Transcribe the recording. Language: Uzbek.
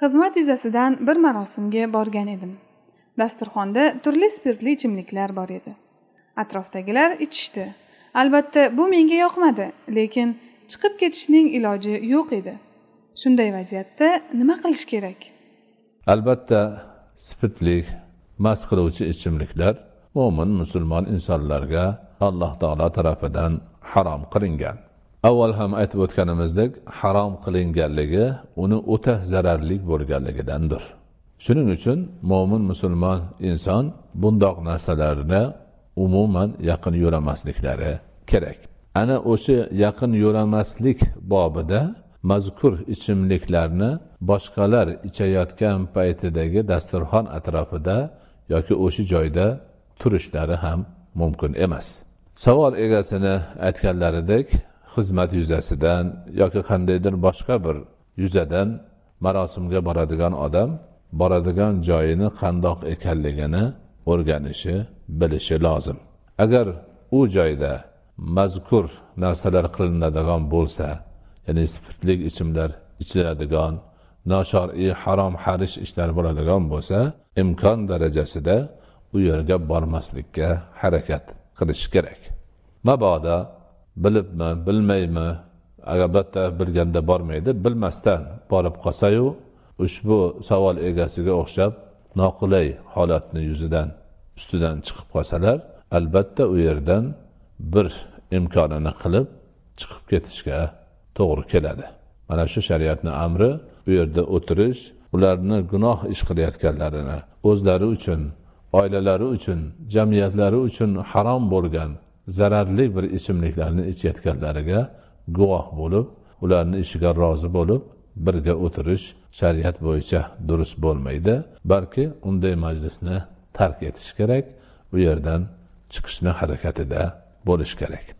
xizmat yuzasidan bir marosimga borgan edim. Dasturxonda turli spirtli ichimliklar bor edi. Atrofdagilar ichishdi. Albatta bu menga yoqmadi lekin chiqib ketishning iloji yo'q edi. Shunday vaziyatda nima qilish kerak? Albatta spirtli mast qiluvchi ichimliklar mo'min musulmon insonlarga alloh taolo tarafidan harom qilingan. Avval ham aytib o'tganimizdek harom qilinganligi uni o'ta zararli bo'lganligidandir. Shuning uchun mo'min musulmon inson bundoq narsalarni umuman yaqin yo'lamasliklari kerak. Ana o'sha yaqin yo'lamaslik bobida mazkur ichimliklarni boshqalar ichayotgan paytidagi dasturxon atrofida yoki o'sha joyda turishlari ham mumkin emas. Savol egasini aytganlaridek xizmat yuzasidan yoki qandaydir boshqa bir yuzadan marosimga boradigan odam boradigan joyini qandoq ekanligini o'rganishi bilishi lozim. Agar u joyda mazkur narsalar qilinadigan bo'lsa ya'ni spirtli ichimlar ichiladigan noshor'iy harom harish ishlar bo'ladigan bo'lsa imkon darajasida u yerga bormaslikka harakat qilish kerak. Mabodo bilibmi bilmaymi albatta bilganda bormaydi. Bilmasdan borib qolsayu ushbu savol egasiga o'xshab noqulay holatni yuzidan ustidan chiqib qolsalar albatta u yerdan bir imkonini qilib chiqib ketishga to'g'ri keladi. Mana shu shariatni amri u yerda o'tirish ularni gunoh ish qilayotganlarini o'zlari uchun oilalari uchun jamiyatlari uchun harom bo'lgan zararli bir ichimliklarni ichayotganlariga guvoh bo'lib ularni ishiga rozi bo'lib birga o'tirish shariat bo'yicha durust bo'lmaydi. Balki unday majlisni tark etish kerak u yerdan chiqishni harakatida bo'lish kerak.